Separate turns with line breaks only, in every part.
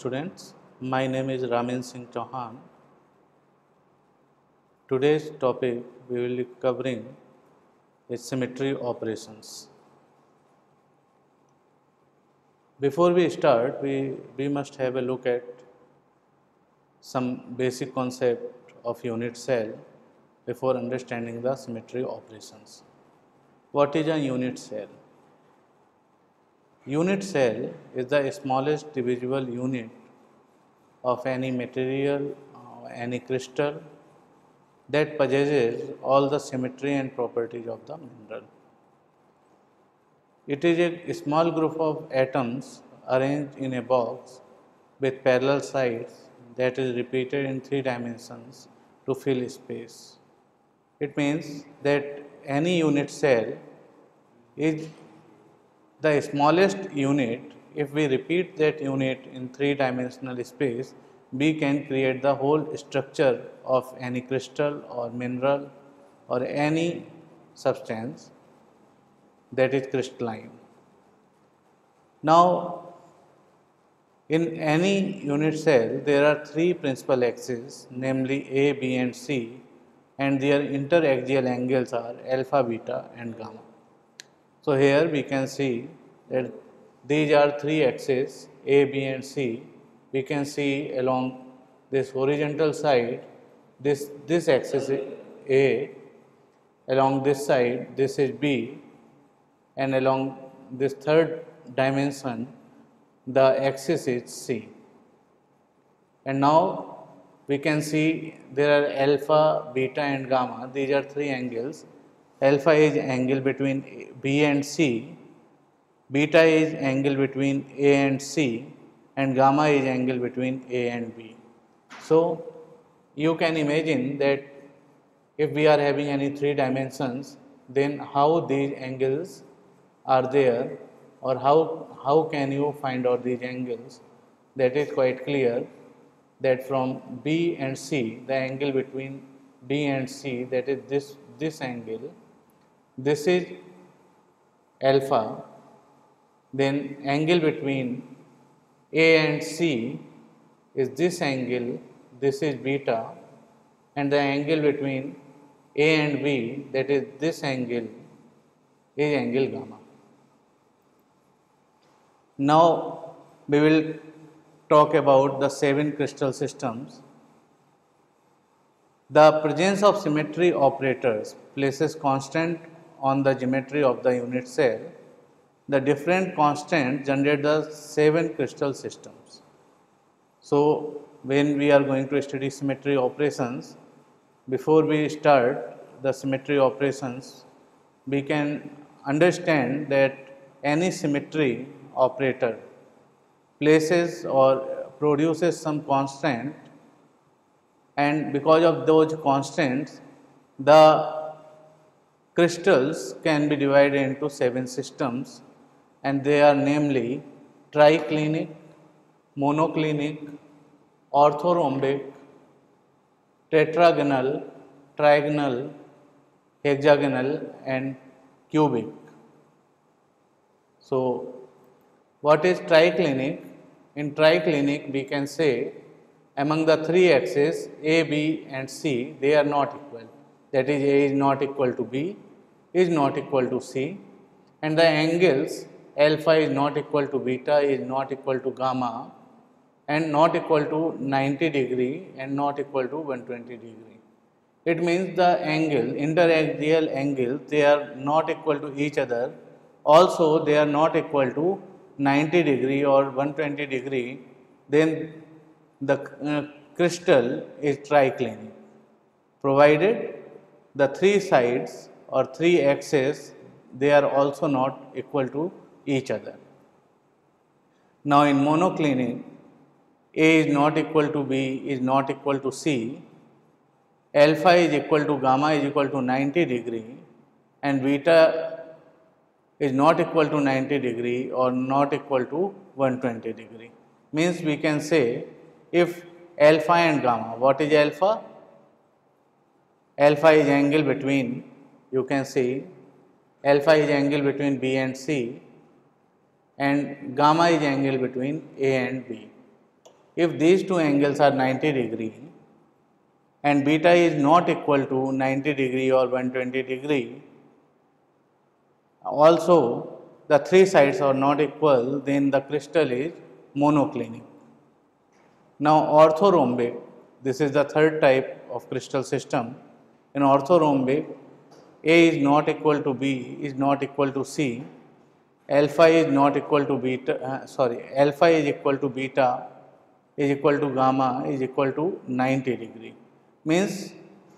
Students, my name is Ramin Singh Chauhan. Today's topic we will be covering is symmetry operations. Before we start, we, we must have a look at some basic concept of unit cell before understanding the symmetry operations. What is a unit cell? Unit cell is the smallest divisible unit of any material, any crystal that possesses all the symmetry and properties of the mineral. It is a small group of atoms arranged in a box with parallel sides that is repeated in three dimensions to fill space. It means that any unit cell is the smallest unit. If we repeat that unit in three dimensional space, we can create the whole structure of any crystal or mineral or any substance that is crystalline. Now, in any unit cell, there are three principal axes, namely A, B, and C, and their interaxial angles are alpha, beta, and gamma. So, here we can see that these are three axes A, B, and C. We can see along this horizontal side, this, this axis is A, along this side, this is B, and along this third dimension, the axis is C. And now we can see there are alpha, beta, and gamma. These are three angles. Alpha is angle between B and C, beta is angle between A and C, and gamma is angle between A and B. So you can imagine that if we are having any three dimensions, then how these angles are there or how, how can you find out these angles that is quite clear that from B and C the angle between B and C that is this this angle this is alpha then angle between A and C is this angle this is beta and the angle between A and B that is this angle is angle gamma. Now we will talk about the seven crystal systems. The presence of symmetry operators places constant on the geometry of the unit cell. The different constants generate the seven crystal systems. So when we are going to study symmetry operations, before we start the symmetry operations, we can understand that any symmetry operator places or produces some constant and because of those constants the crystals can be divided into seven systems and they are namely triclinic, monoclinic, orthorhombic, tetragonal, trigonal, hexagonal and cubic. So, what is triclinic? In triclinic, we can say among the three axes A, B and C, they are not equal. That is A is not equal to B, is not equal to C and the angles alpha is not equal to beta, is not equal to gamma and not equal to 90 degree and not equal to 120 degree. It means the angle, interaxial angle, they are not equal to each other. Also, they are not equal to 90 degree or 120 degree, then the uh, crystal is triclinic, provided the three sides or three axes, they are also not equal to each other. Now, in monoclinic, A is not equal to B is not equal to C, alpha is equal to gamma is equal to 90 degree and beta is not equal to 90 degree or not equal to 120 degree. Means we can say if alpha and gamma, what is alpha? Alpha is angle between, you can see alpha is angle between B and C and gamma is angle between A and B. if these two angles are 90 degree and beta is not equal to 90 degree or 120 degree, also the three sides are not equal, then the crystal is monoclinic. Now orthorhombic, this is the third type of crystal system. In orthorhombic, A is not equal to B is not equal to C, alpha is not equal to beta, uh, sorry, alpha is equal to beta is equal to gamma is equal to 90 degree. Means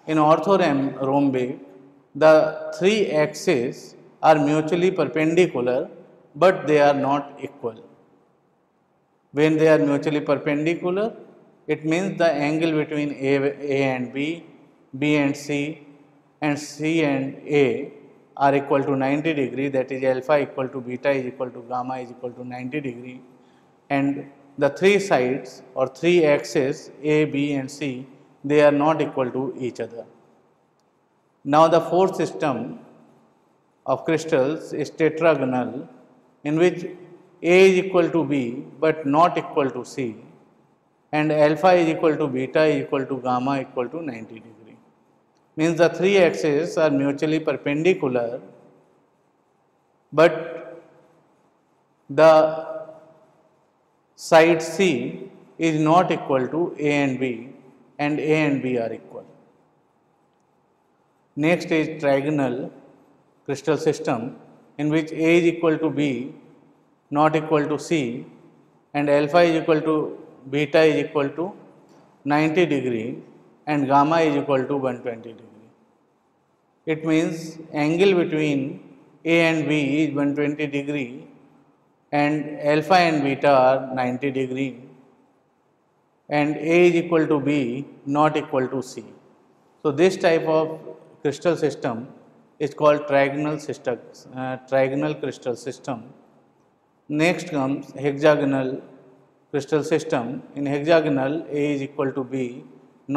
in orthorhombic, the three axes are mutually perpendicular, but they are not equal. When they are mutually perpendicular, it means the angle between A, A and B, B and C and C and A are equal to 90 degree that is alpha equal to beta is equal to gamma is equal to 90 degree and the three sides or three axes A, B and C they are not equal to each other. Now the fourth system of crystals is tetragonal in which A is equal to B but not equal to C and alpha is equal to beta is equal to gamma equal to 90 degree. Means the three axes are mutually perpendicular but the side C is not equal to A and B and A and B are equal. Next is trigonal crystal system in which A is equal to B not equal to C and alpha is equal to beta is equal to 90 degree and gamma is equal to 120 degree. It means angle between A and B is 120 degree and alpha and beta are 90 degree and A is equal to B not equal to C. So, this type of crystal system is called trigonal system, uh, trigonal crystal system. Next comes hexagonal crystal system. In hexagonal, A is equal to B,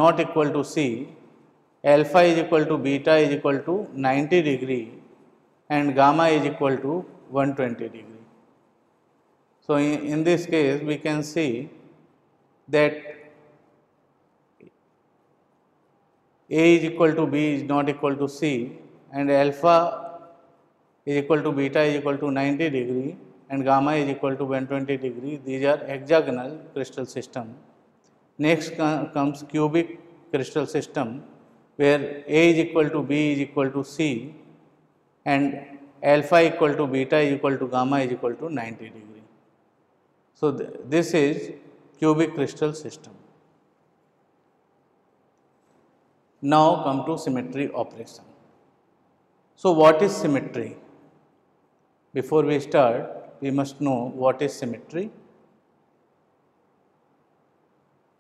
not equal to C, alpha is equal to beta is equal to 90 degree and gamma is equal to 120 degree. So, in, in this case we can see that A is equal to B is not equal to C and alpha is equal to beta is equal to 90 degree and gamma is equal to 120 degree. These are hexagonal crystal system. Next comes cubic crystal system where A is equal to B is equal to C and alpha equal to beta is equal to gamma is equal to 90 degree. So, th this is cubic crystal system. Now, come to symmetry operation. So, what is symmetry? Before we start, we must know what is symmetry.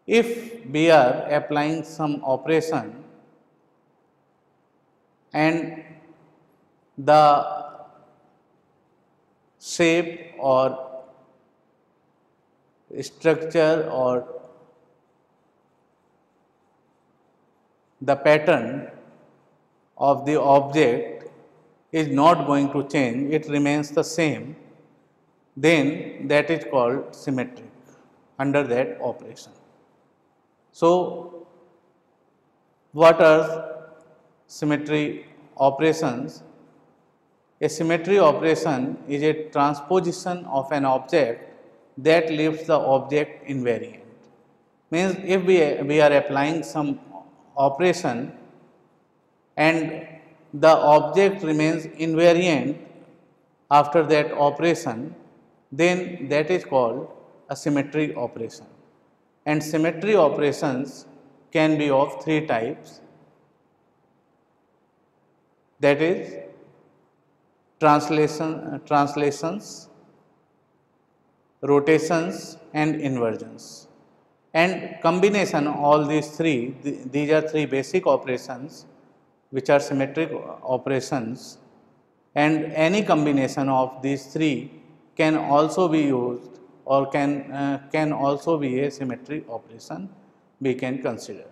If we are applying some operation and the shape or structure or the pattern of the object is not going to change, it remains the same, then that is called symmetric under that operation. So, what are symmetry operations? A symmetry operation is a transposition of an object that leaves the object invariant. Means if we, we are applying some operation and the object remains invariant after that operation, then that is called a symmetry operation. And symmetry operations can be of three types that is translation, uh, translations, rotations and inversions. And combination all these three, th these are three basic operations which are symmetric operations and any combination of these three can also be used or can, uh, can also be a symmetry operation we can consider.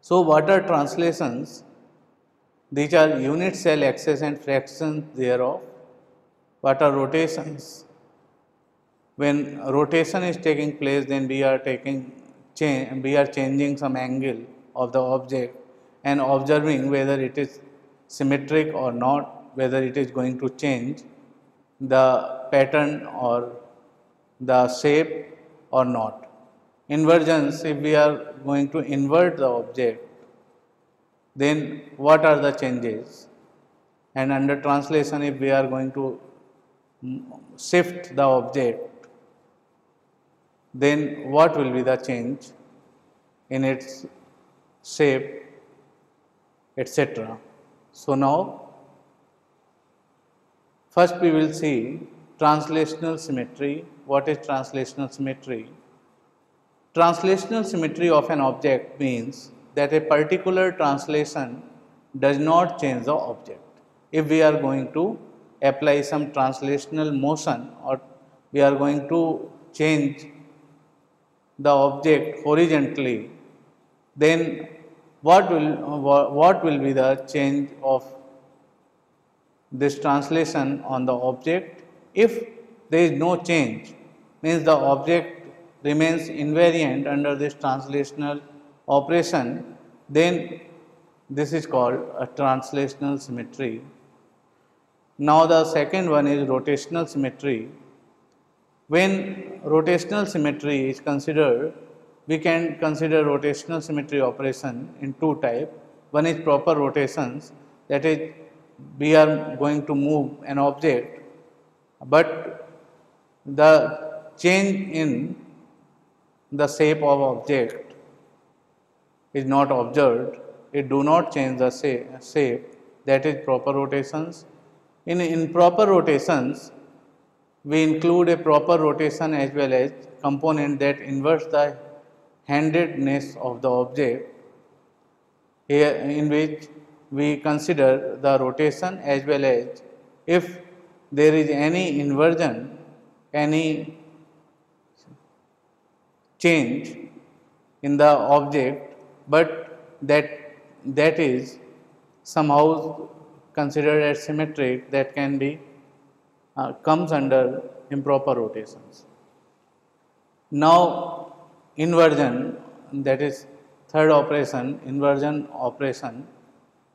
So, what are translations? These are unit cell axes and fractions thereof. What are rotations? when rotation is taking place then we are taking change we are changing some angle of the object and observing whether it is symmetric or not whether it is going to change the pattern or the shape or not. Inversions, if we are going to invert the object, then what are the changes? And under translation, if we are going to shift the object, then what will be the change in its shape, etc. So, now first we will see translational symmetry. What is translational symmetry? Translational symmetry of an object means that a particular translation does not change the object. If we are going to apply some translational motion or we are going to change the object horizontally, then what will what will be the change of this translation on the object if there is no change means the object remains invariant under this translational operation, then this is called a translational symmetry. Now, the second one is rotational symmetry. When rotational symmetry is considered, we can consider rotational symmetry operation in two type. One is proper rotations that is we are going to move an object, but the change in the shape of object is not observed, it do not change the shape that is proper rotations. In improper rotations, we include a proper rotation as well as component that inverts the handedness of the object here in which we consider the rotation as well as if there is any inversion, any change in the object, but that that is somehow considered as symmetric that can be uh, comes under improper rotations. Now, inversion that is third operation inversion operation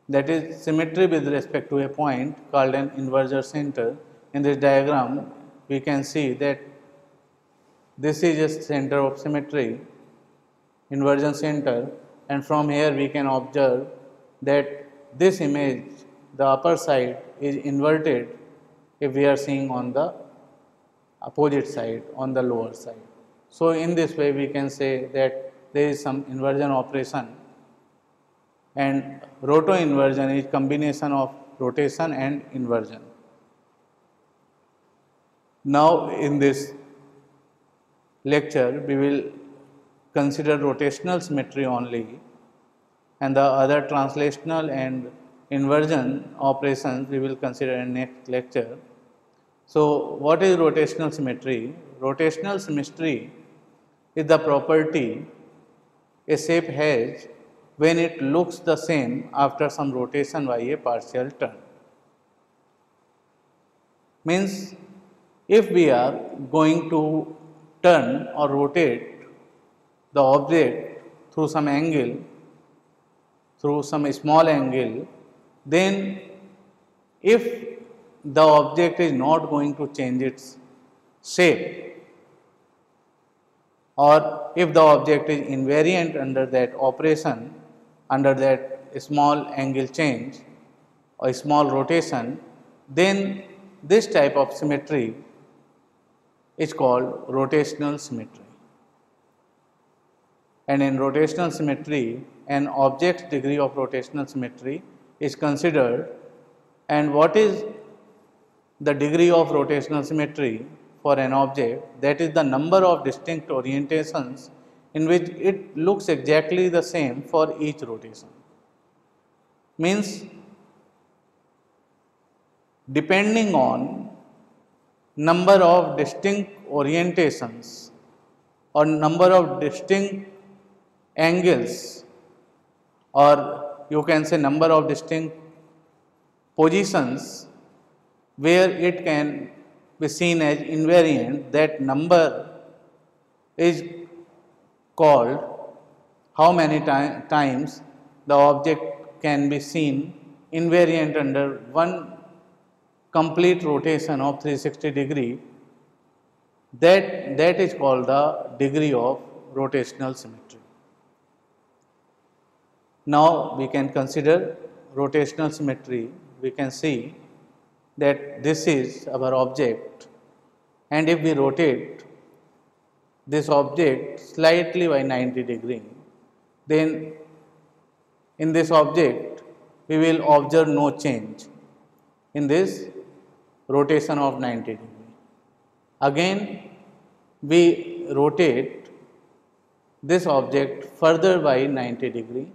that is symmetry with respect to a point called an inversion center. In this diagram we can see that this is a center of symmetry, inversion center and from here we can observe that this image the upper side is inverted if we are seeing on the opposite side on the lower side. So, in this way we can say that there is some inversion operation and roto inversion is combination of rotation and inversion. Now, in this lecture we will consider rotational symmetry only and the other translational and inversion operations we will consider in next lecture. So, what is rotational symmetry? Rotational symmetry is the property a shape has when it looks the same after some rotation by a partial turn. Means if we are going to turn or rotate the object through some angle, through some small angle, then if the object is not going to change its shape or if the object is invariant under that operation, under that small angle change or small rotation, then this type of symmetry is called rotational symmetry. And in rotational symmetry, an object's degree of rotational symmetry is considered and what is the degree of rotational symmetry for an object that is the number of distinct orientations in which it looks exactly the same for each rotation. Means depending on number of distinct orientations or number of distinct angles or you can say number of distinct positions where it can be seen as invariant, that number is called how many times the object can be seen invariant under one complete rotation of 360 degree that, that is called the degree of rotational symmetry. Now, we can consider rotational symmetry, we can see that this is our object and if we rotate this object slightly by 90 degree, then in this object we will observe no change in this rotation of 90 degree. Again we rotate this object further by 90 degree.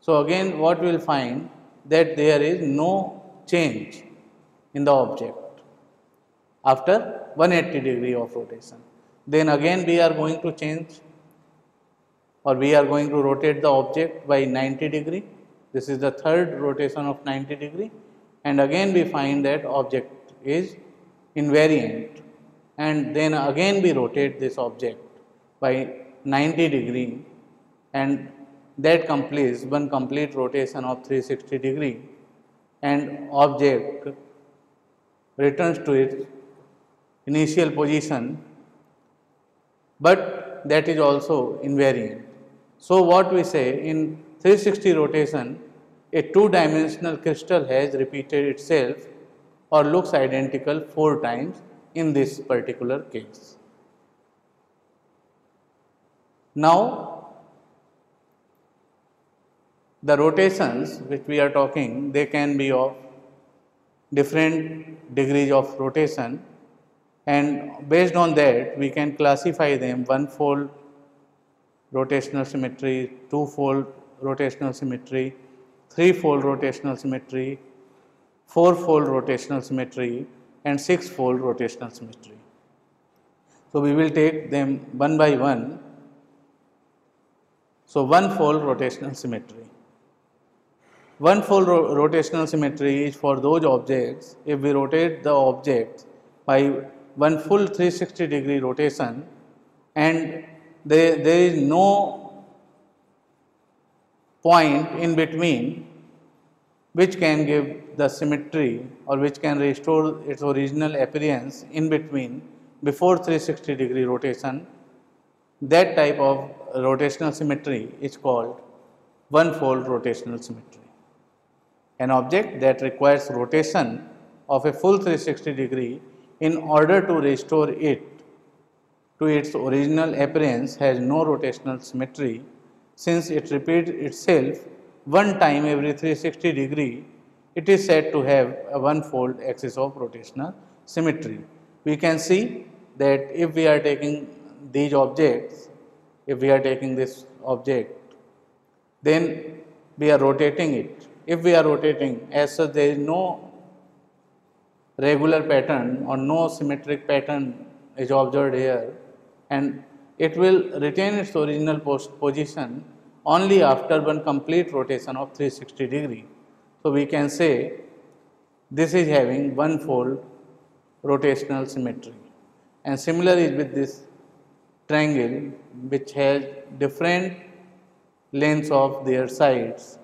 So, again what we will find that there is no change in the object after 180 degree of rotation. Then again we are going to change or we are going to rotate the object by 90 degree. This is the third rotation of 90 degree and again we find that object is invariant and then again we rotate this object by 90 degree and that completes one complete rotation of 360 degree and object returns to its initial position, but that is also invariant. So, what we say in 360 rotation a two dimensional crystal has repeated itself or looks identical 4 times in this particular case. Now, the rotations which we are talking they can be of different degrees of rotation and based on that we can classify them one fold rotational symmetry, two fold rotational symmetry, three fold rotational symmetry, four fold rotational symmetry and six fold rotational symmetry. So, we will take them one by one. So, one fold rotational symmetry. One fold ro rotational symmetry is for those objects if we rotate the object by one full 360 degree rotation and there, there is no point in between which can give the symmetry or which can restore its original appearance in between before 360 degree rotation that type of rotational symmetry is called one fold rotational symmetry. An object that requires rotation of a full 360 degree in order to restore it to its original appearance has no rotational symmetry since it repeats itself one time every 360 degree it is said to have a one fold axis of rotational symmetry. We can see that if we are taking these objects, if we are taking this object, then we are rotating it if we are rotating as such there is no regular pattern or no symmetric pattern is observed here and it will retain its original position only after one complete rotation of 360 degree. So, we can say this is having one fold rotational symmetry and similar is with this triangle which has different lengths of their sides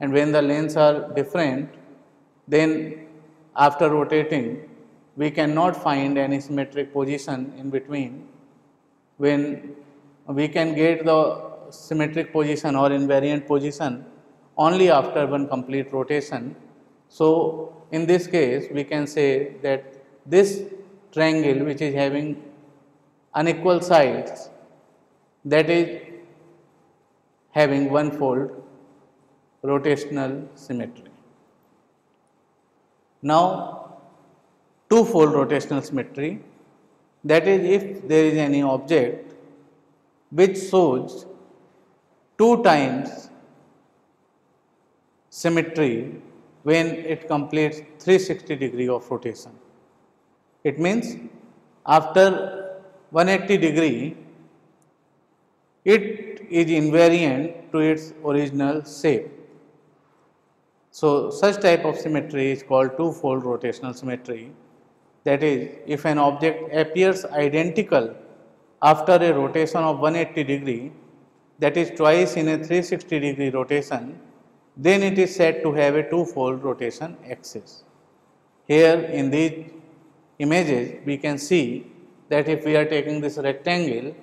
and when the lengths are different then after rotating we cannot find any symmetric position in between. When we can get the symmetric position or invariant position only after one complete rotation. So, in this case we can say that this triangle which is having unequal sides that is having one fold rotational symmetry. Now, two-fold rotational symmetry that is if there is any object which shows two times symmetry when it completes 360 degree of rotation. It means after 180 degree it is invariant to its original shape. So, such type of symmetry is called two-fold rotational symmetry That is, if an object appears identical after a rotation of 180 degree, that is twice in a 360 degree rotation, then it is said to have a two-fold rotation axis. Here in these images, we can see that if we are taking this rectangle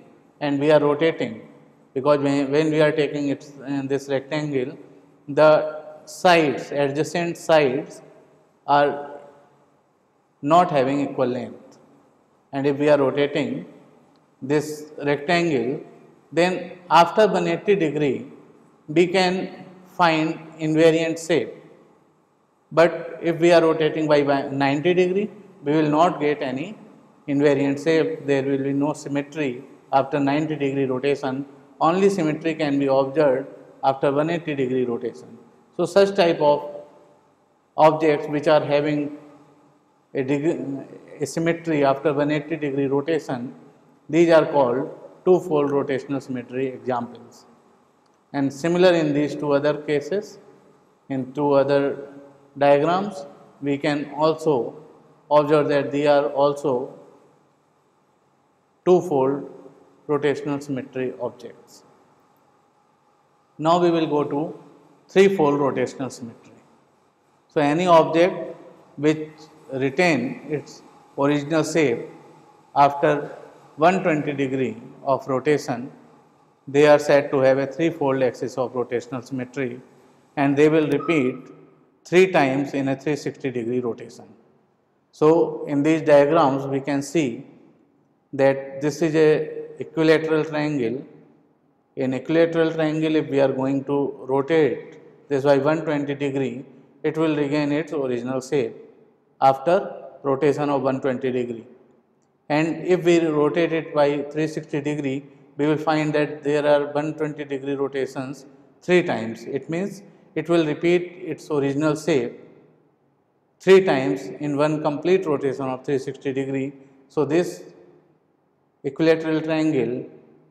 and we are rotating, because when, we are taking it in this rectangle, the sides, adjacent sides are not having equal length. And if we are rotating this rectangle, then after 180 degree, we can find invariant shape. But if we are rotating by 90 degree, we will not get any invariant shape. There will be no symmetry after 90 degree rotation. Only symmetry can be observed after 180 degree rotation. So, such type of objects which are having a, degree, a symmetry after 180 degree rotation, these are called two-fold rotational symmetry examples. And similar in these two other cases, in two other diagrams, we can also observe that they are also two-fold rotational symmetry objects. Now we will go to three-fold rotational symmetry. So, any object which retain its original shape after 120 degree of rotation, they are said to have a three-fold axis of rotational symmetry and they will repeat three times in a 360 degree rotation. So, in these diagrams we can see that this is a equilateral triangle. In equilateral triangle if we are going to rotate this by 120 degree, it will regain its original shape after rotation of 120 degree. And if we rotate it by 360 degree, we will find that there are 120 degree rotations 3 times. It means it will repeat its original shape 3 times in one complete rotation of 360 degree. So, this equilateral triangle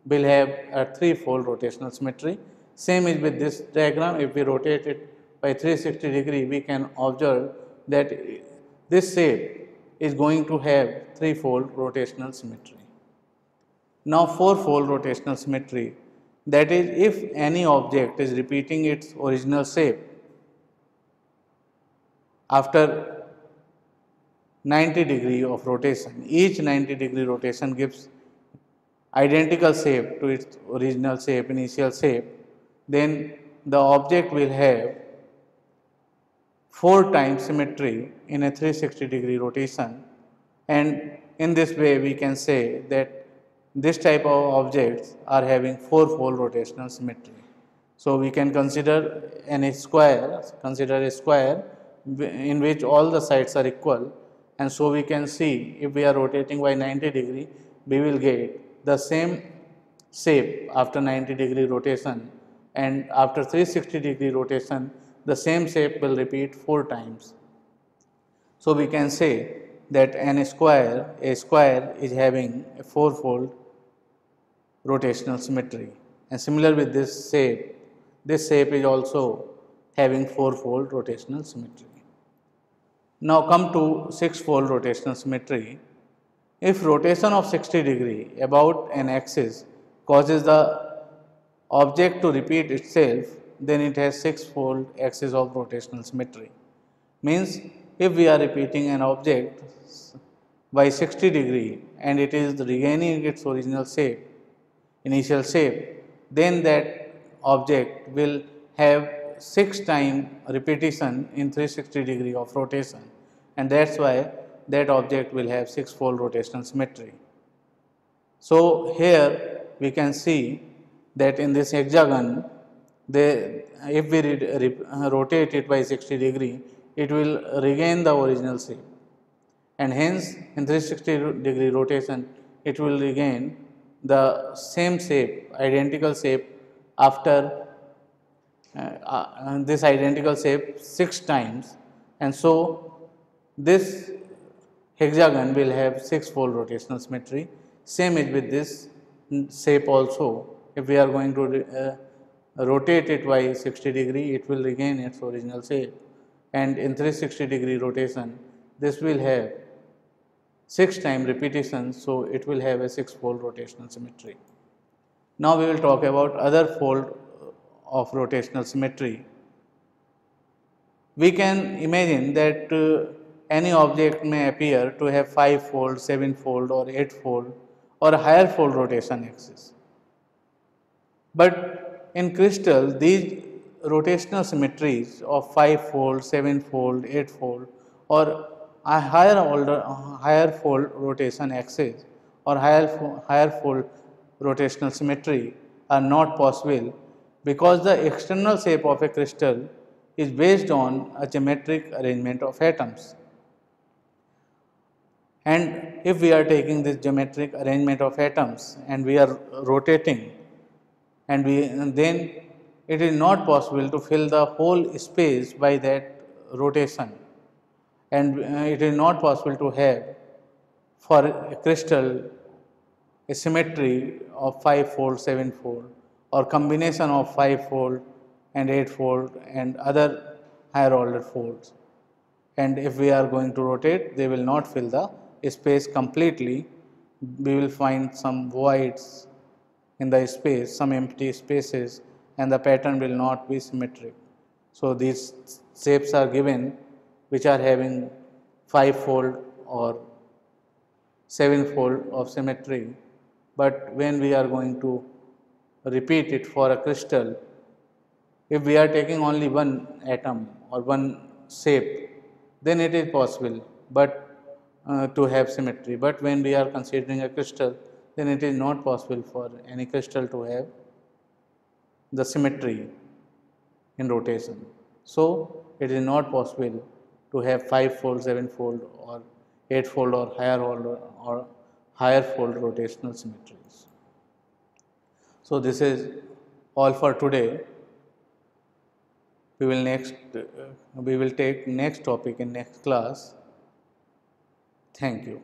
will have a three-fold rotational symmetry. Same is with this diagram, if we rotate it by 360 degree, we can observe that this shape is going to have three-fold rotational symmetry. Now, four-fold rotational symmetry. That is if any object is repeating its original shape after 90 degree of rotation, each 90 degree rotation gives identical shape to its original shape, initial shape, then the object will have 4 times symmetry in a 360 degree rotation. And in this way we can say that this type of objects are having 4 fold rotational symmetry. So, we can consider an square, consider a square in which all the sides are equal and so we can see if we are rotating by 90 degree, we will get the same shape after 90 degree rotation and after 360 degree rotation the same shape will repeat 4 times. So, we can say that n square, a square is having a 4 fold rotational symmetry and similar with this shape, this shape is also having 4 fold rotational symmetry. Now, come to 6 fold rotational symmetry. If rotation of 60 degree about an axis causes the object to repeat itself then it has six-fold axis of rotational symmetry. Means if we are repeating an object by 60 degree and it is regaining its original shape, initial shape, then that object will have 6 time repetition in 360 degree of rotation. And that is why that object will have 6 fold rotational symmetry. So, here we can see that in this hexagon they, if we rotate it by 60 degree, it will regain the original shape. And hence in 360 degree rotation it will regain the same shape identical shape after uh, uh, this identical shape 6 times. And so this hexagon will have 6 fold rotational symmetry. Same is with this shape also. If we are going to uh, rotate it by 60 degree, it will regain its original shape. And in 360 degree rotation, this will have 6 time repetition, so it will have a 6 fold rotational symmetry. Now, we will talk about other fold of rotational symmetry. We can imagine that uh, any object may appear to have 5 fold, 7 fold or 8 fold or higher fold rotation axis. But in crystal these rotational symmetries of 5 fold, 7 fold, 8 fold or a higher order higher fold rotation axis or higher, higher fold rotational symmetry are not possible because the external shape of a crystal is based on a geometric arrangement of atoms. And if we are taking this geometric arrangement of atoms and we are rotating and we and then it is not possible to fill the whole space by that rotation and uh, it is not possible to have for a crystal a symmetry of 5 fold, 7 fold or combination of 5 fold and 8 fold and other higher order folds. And if we are going to rotate, they will not fill the space completely. We will find some voids in the space, some empty spaces and the pattern will not be symmetric. So, these shapes are given which are having 5 fold or 7 fold of symmetry, but when we are going to repeat it for a crystal, if we are taking only one atom or one shape, then it is possible, but uh, to have symmetry. But when we are considering a crystal, then it is not possible for any crystal to have the symmetry in rotation. So, it is not possible to have 5 fold, 7 fold or 8 fold or higher order or higher fold rotational symmetries. So, this is all for today. We will next uh, we will take next topic in next class. Thank you.